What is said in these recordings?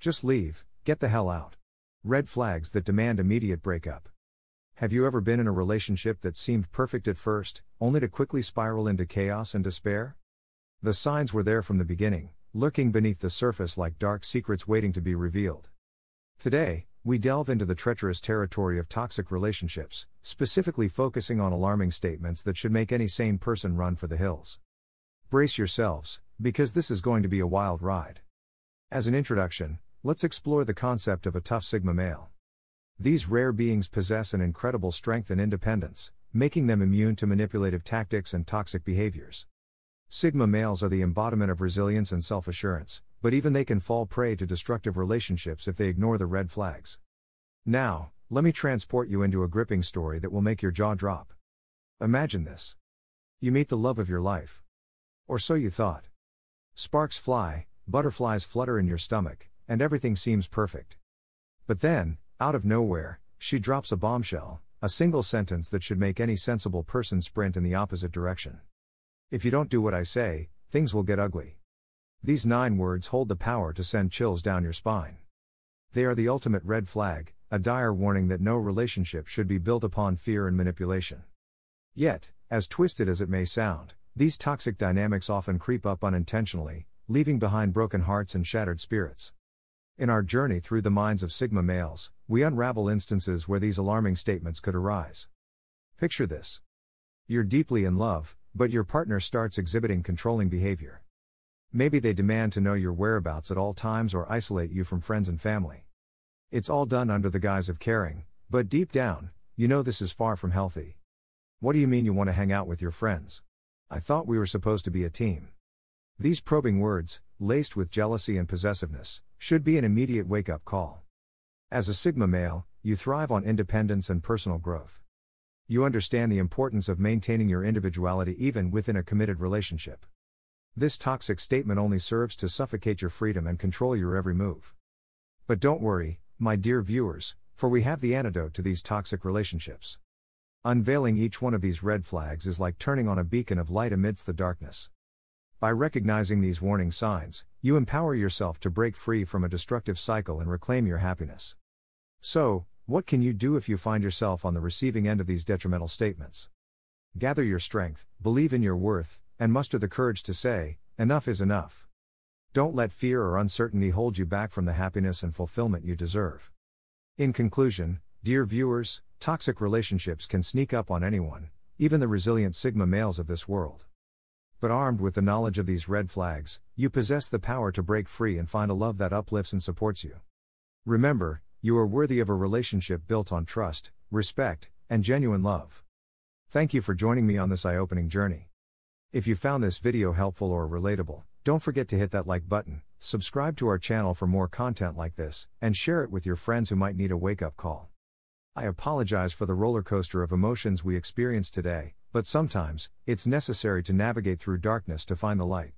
Just leave, get the hell out. Red flags that demand immediate breakup. Have you ever been in a relationship that seemed perfect at first, only to quickly spiral into chaos and despair? The signs were there from the beginning, lurking beneath the surface like dark secrets waiting to be revealed. Today, we delve into the treacherous territory of toxic relationships, specifically focusing on alarming statements that should make any sane person run for the hills. Brace yourselves, because this is going to be a wild ride. As an introduction, let's explore the concept of a tough Sigma male. These rare beings possess an incredible strength and independence, making them immune to manipulative tactics and toxic behaviors. Sigma males are the embodiment of resilience and self assurance, but even they can fall prey to destructive relationships if they ignore the red flags. Now, let me transport you into a gripping story that will make your jaw drop. Imagine this. You meet the love of your life. Or so you thought. Sparks fly, butterflies flutter in your stomach, and everything seems perfect. But then, out of nowhere, she drops a bombshell, a single sentence that should make any sensible person sprint in the opposite direction. If you don't do what I say, things will get ugly. These nine words hold the power to send chills down your spine. They are the ultimate red flag, a dire warning that no relationship should be built upon fear and manipulation. Yet, as twisted as it may sound, these toxic dynamics often creep up unintentionally, leaving behind broken hearts and shattered spirits. In our journey through the minds of Sigma males, we unravel instances where these alarming statements could arise. Picture this. You're deeply in love, but your partner starts exhibiting controlling behavior. Maybe they demand to know your whereabouts at all times or isolate you from friends and family. It's all done under the guise of caring, but deep down, you know this is far from healthy. What do you mean you want to hang out with your friends? I thought we were supposed to be a team. These probing words, laced with jealousy and possessiveness, should be an immediate wake up call. As a Sigma male, you thrive on independence and personal growth. You understand the importance of maintaining your individuality even within a committed relationship. This toxic statement only serves to suffocate your freedom and control your every move. But don't worry, my dear viewers, for we have the antidote to these toxic relationships. Unveiling each one of these red flags is like turning on a beacon of light amidst the darkness. By recognizing these warning signs, you empower yourself to break free from a destructive cycle and reclaim your happiness. So, what can you do if you find yourself on the receiving end of these detrimental statements? Gather your strength, believe in your worth, and muster the courage to say, enough is enough. Don't let fear or uncertainty hold you back from the happiness and fulfillment you deserve. In conclusion, dear viewers, toxic relationships can sneak up on anyone, even the resilient Sigma males of this world. But armed with the knowledge of these red flags, you possess the power to break free and find a love that uplifts and supports you. Remember, you are worthy of a relationship built on trust, respect, and genuine love. Thank you for joining me on this eye opening journey. If you found this video helpful or relatable, don't forget to hit that like button, subscribe to our channel for more content like this, and share it with your friends who might need a wake up call. I apologize for the roller coaster of emotions we experienced today, but sometimes, it's necessary to navigate through darkness to find the light.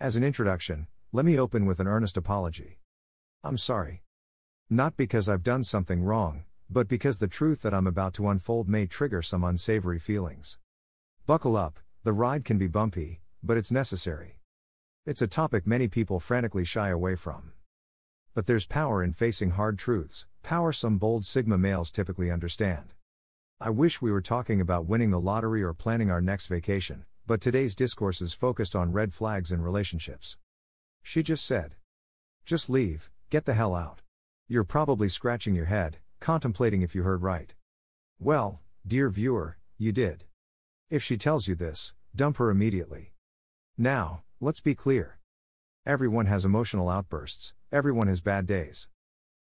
As an introduction, let me open with an earnest apology. I'm sorry. Not because I've done something wrong, but because the truth that I'm about to unfold may trigger some unsavory feelings. Buckle up, the ride can be bumpy, but it's necessary. It's a topic many people frantically shy away from. But there's power in facing hard truths, power some bold Sigma males typically understand. I wish we were talking about winning the lottery or planning our next vacation, but today's discourse is focused on red flags in relationships. She just said. Just leave, get the hell out. You're probably scratching your head, contemplating if you heard right. Well, dear viewer, you did. If she tells you this, dump her immediately. Now, let's be clear. Everyone has emotional outbursts, everyone has bad days.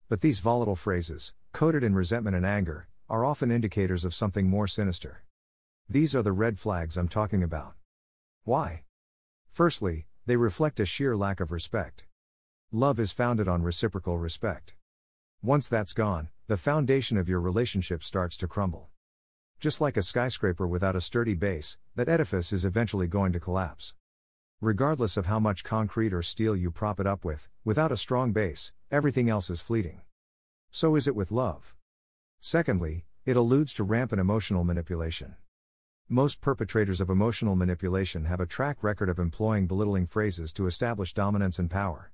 But these volatile phrases, coated in resentment and anger, are often indicators of something more sinister. These are the red flags I'm talking about. Why? Firstly, they reflect a sheer lack of respect. Love is founded on reciprocal respect. Once that's gone, the foundation of your relationship starts to crumble. Just like a skyscraper without a sturdy base, that edifice is eventually going to collapse. Regardless of how much concrete or steel you prop it up with, without a strong base, everything else is fleeting. So is it with love. Secondly, it alludes to rampant emotional manipulation. Most perpetrators of emotional manipulation have a track record of employing belittling phrases to establish dominance and power.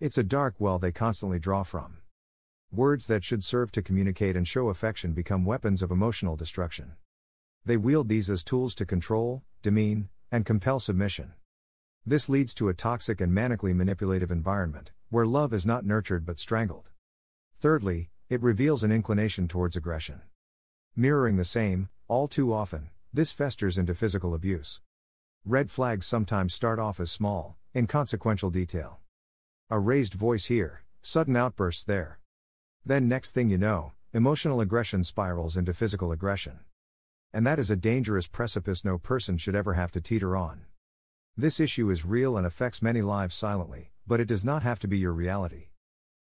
It's a dark well they constantly draw from. Words that should serve to communicate and show affection become weapons of emotional destruction. They wield these as tools to control, demean, and compel submission. This leads to a toxic and manically manipulative environment, where love is not nurtured but strangled. Thirdly, it reveals an inclination towards aggression. Mirroring the same, all too often, this festers into physical abuse. Red flags sometimes start off as small, inconsequential detail. A raised voice here, sudden outbursts there. Then, next thing you know, emotional aggression spirals into physical aggression. And that is a dangerous precipice no person should ever have to teeter on. This issue is real and affects many lives silently, but it does not have to be your reality.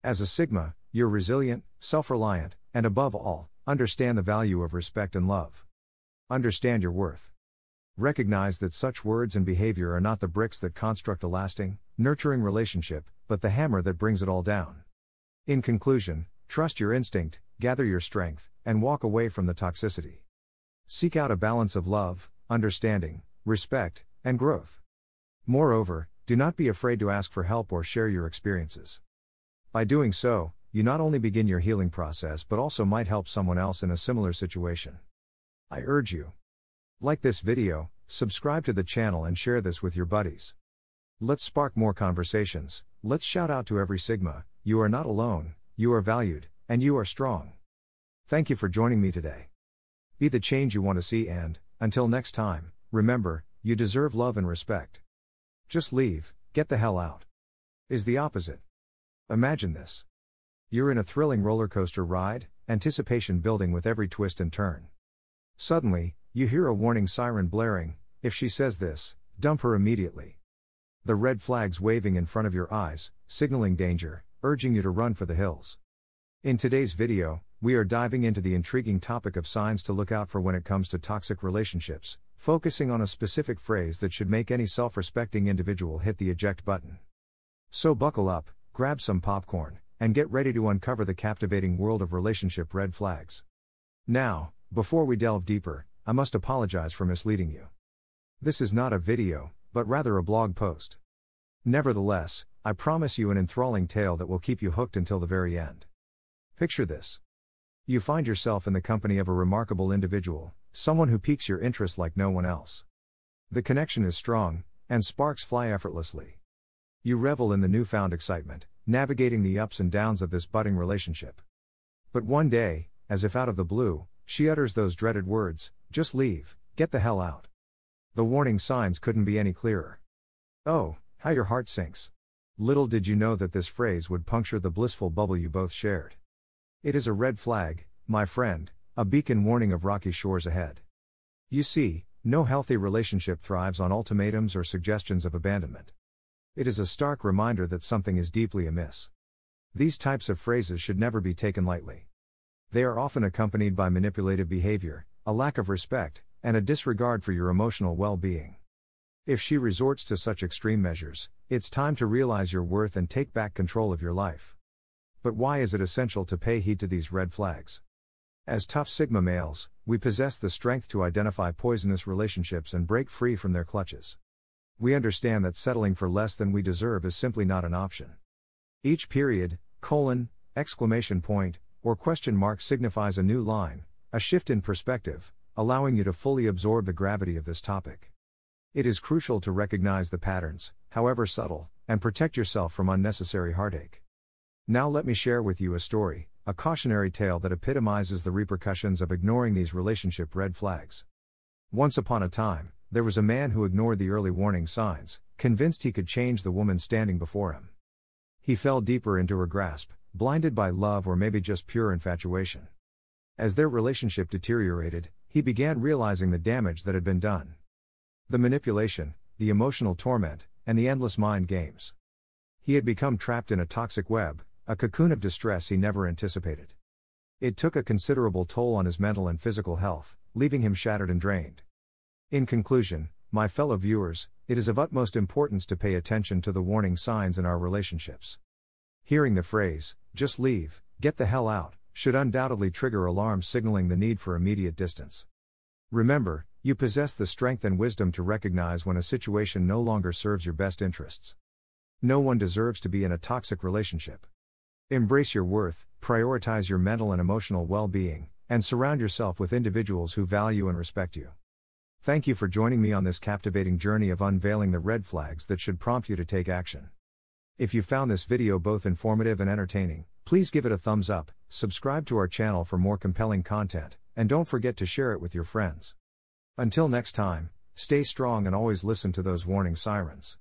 As a Sigma, you're resilient, self reliant, and above all, understand the value of respect and love. Understand your worth. Recognize that such words and behavior are not the bricks that construct a lasting, nurturing relationship, but the hammer that brings it all down. In conclusion, Trust your instinct, gather your strength, and walk away from the toxicity. Seek out a balance of love, understanding, respect, and growth. Moreover, do not be afraid to ask for help or share your experiences. By doing so, you not only begin your healing process but also might help someone else in a similar situation. I urge you. Like this video, subscribe to the channel and share this with your buddies. Let's spark more conversations. Let's shout out to every Sigma, you are not alone, you are valued, and you are strong. Thank you for joining me today. Be the change you want to see, and, until next time, remember, you deserve love and respect. Just leave, get the hell out. Is the opposite. Imagine this. You're in a thrilling roller coaster ride, anticipation building with every twist and turn. Suddenly, you hear a warning siren blaring if she says this, dump her immediately. The red flags waving in front of your eyes, signaling danger, urging you to run for the hills. In today's video, we are diving into the intriguing topic of signs to look out for when it comes to toxic relationships, focusing on a specific phrase that should make any self respecting individual hit the eject button. So buckle up, grab some popcorn, and get ready to uncover the captivating world of relationship red flags. Now, before we delve deeper, I must apologize for misleading you. This is not a video, but rather a blog post. Nevertheless, I promise you an enthralling tale that will keep you hooked until the very end. Picture this. You find yourself in the company of a remarkable individual, someone who piques your interest like no one else. The connection is strong, and sparks fly effortlessly. You revel in the newfound excitement, navigating the ups and downs of this budding relationship. But one day, as if out of the blue, she utters those dreaded words just leave, get the hell out. The warning signs couldn't be any clearer. Oh, how your heart sinks. Little did you know that this phrase would puncture the blissful bubble you both shared. It is a red flag, my friend, a beacon warning of rocky shores ahead. You see, no healthy relationship thrives on ultimatums or suggestions of abandonment. It is a stark reminder that something is deeply amiss. These types of phrases should never be taken lightly. They are often accompanied by manipulative behavior, a lack of respect, and a disregard for your emotional well being. If she resorts to such extreme measures, it's time to realize your worth and take back control of your life. But why is it essential to pay heed to these red flags? As tough Sigma males, we possess the strength to identify poisonous relationships and break free from their clutches. We understand that settling for less than we deserve is simply not an option. Each period, colon, exclamation point, or question mark signifies a new line, a shift in perspective, allowing you to fully absorb the gravity of this topic. It is crucial to recognize the patterns, however subtle, and protect yourself from unnecessary heartache. Now, let me share with you a story, a cautionary tale that epitomizes the repercussions of ignoring these relationship red flags. Once upon a time, there was a man who ignored the early warning signs, convinced he could change the woman standing before him. He fell deeper into her grasp, blinded by love or maybe just pure infatuation. As their relationship deteriorated, he began realizing the damage that had been done. The manipulation, the emotional torment, and the endless mind games. He had become trapped in a toxic web, a cocoon of distress he never anticipated. It took a considerable toll on his mental and physical health, leaving him shattered and drained. In conclusion, my fellow viewers, it is of utmost importance to pay attention to the warning signs in our relationships. Hearing the phrase, just leave, get the hell out, should undoubtedly trigger alarms signaling the need for immediate distance. Remember, you possess the strength and wisdom to recognize when a situation no longer serves your best interests. No one deserves to be in a toxic relationship. Embrace your worth, prioritize your mental and emotional well being, and surround yourself with individuals who value and respect you. Thank you for joining me on this captivating journey of unveiling the red flags that should prompt you to take action. If you found this video both informative and entertaining, please give it a thumbs up, subscribe to our channel for more compelling content, and don't forget to share it with your friends. Until next time, stay strong and always listen to those warning sirens.